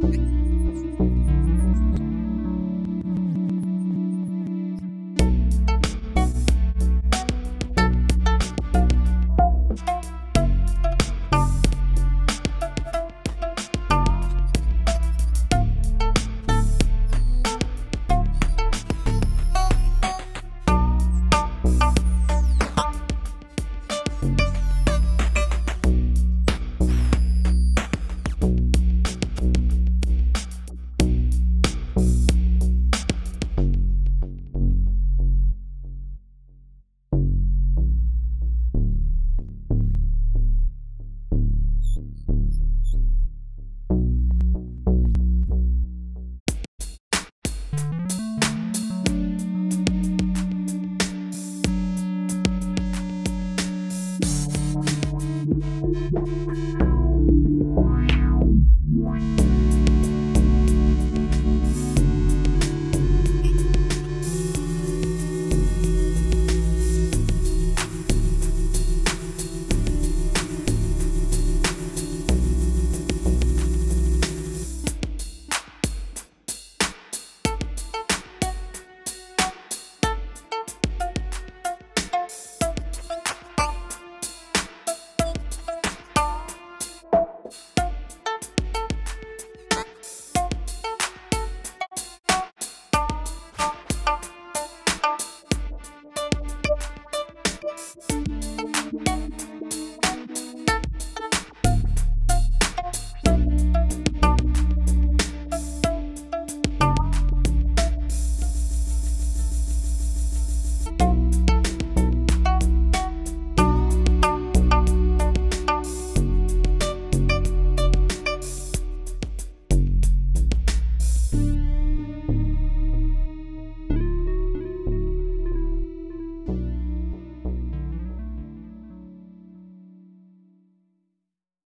Bye. Música